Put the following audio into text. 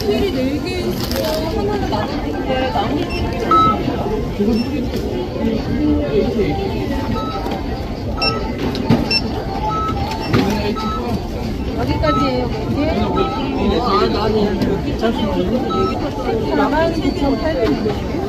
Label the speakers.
Speaker 1: 토일이 늘게 있어 하나는 많았는데 나머지 여기까지예요. 이게. 아, 나는 여기 잠시만요. 여기 42,800원.